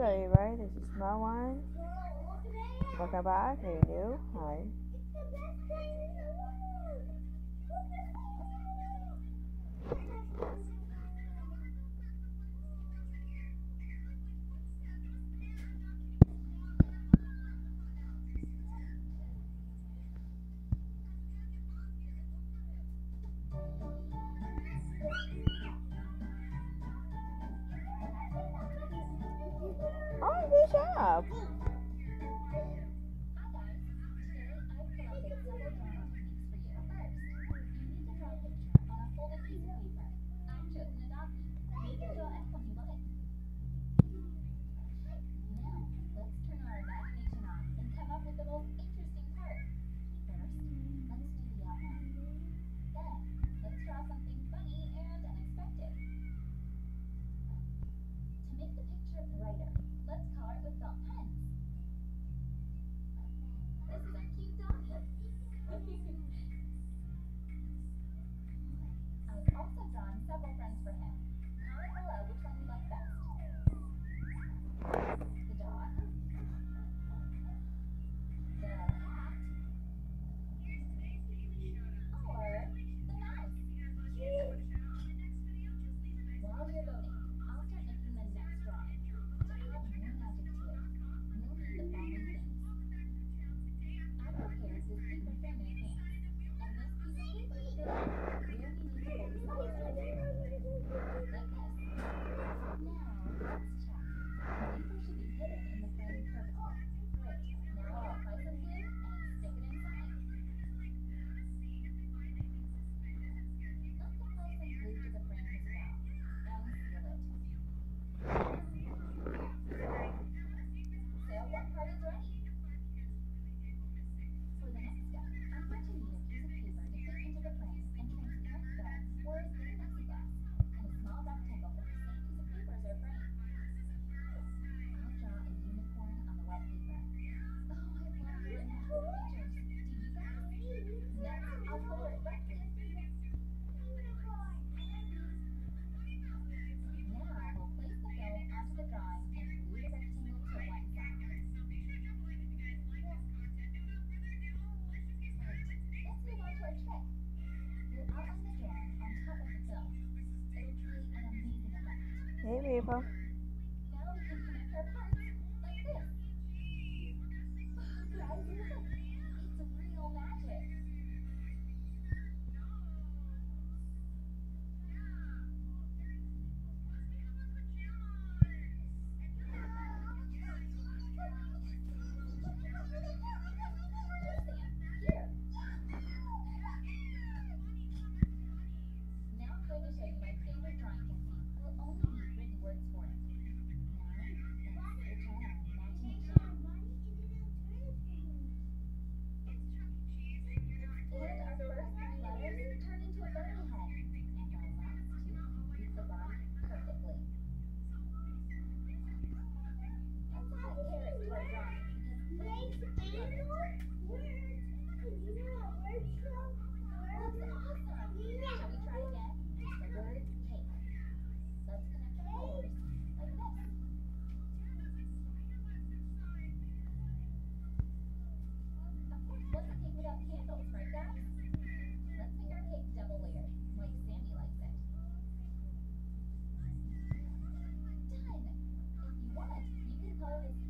Hello, everybody. This is my one. Welcome back. How you do? Hi. It's up. Bye. Oh, it's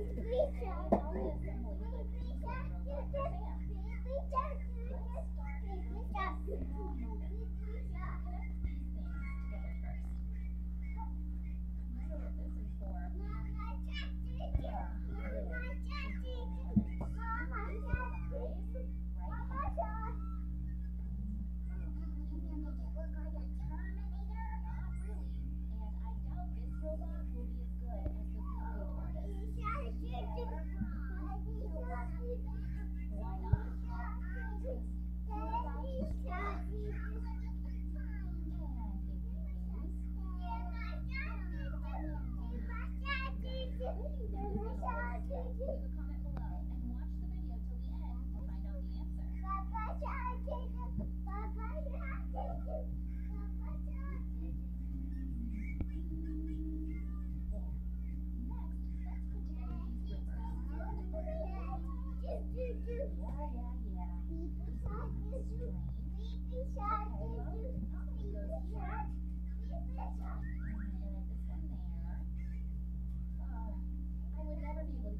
你最喜欢哪？Leave a comment below and watch the video till the end to find out the answer.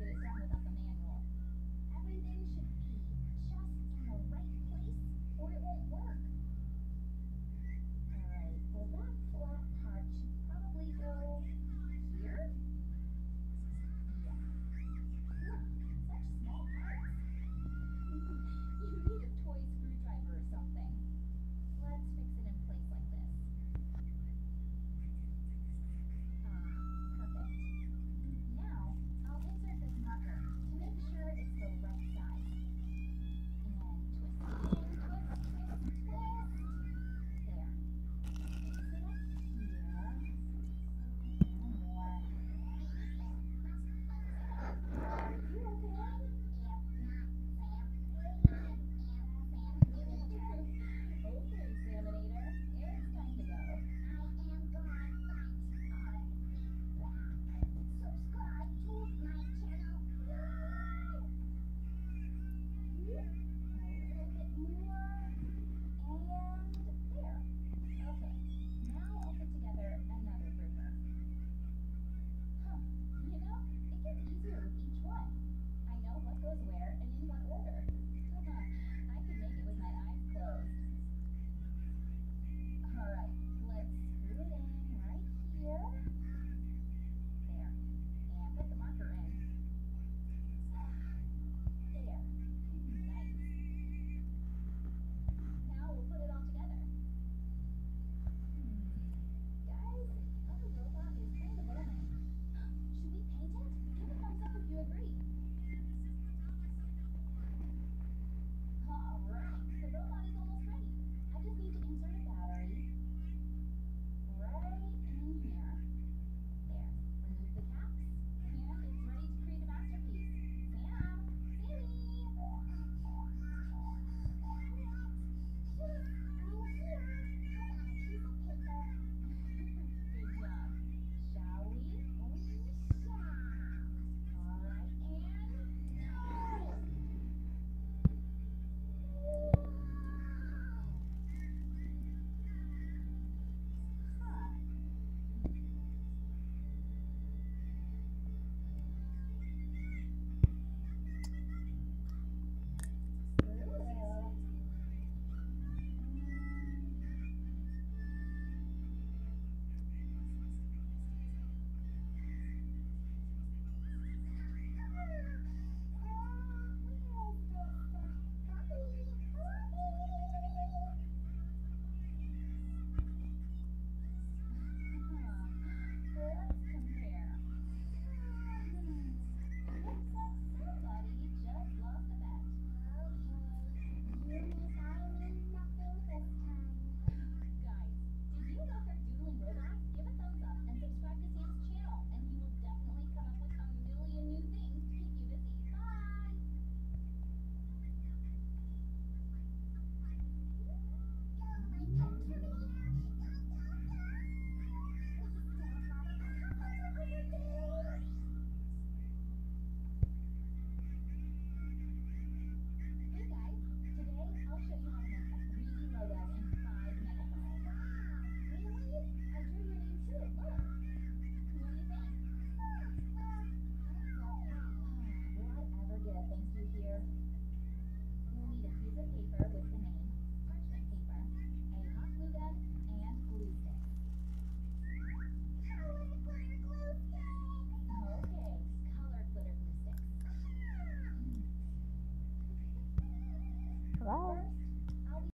对这样 Bye.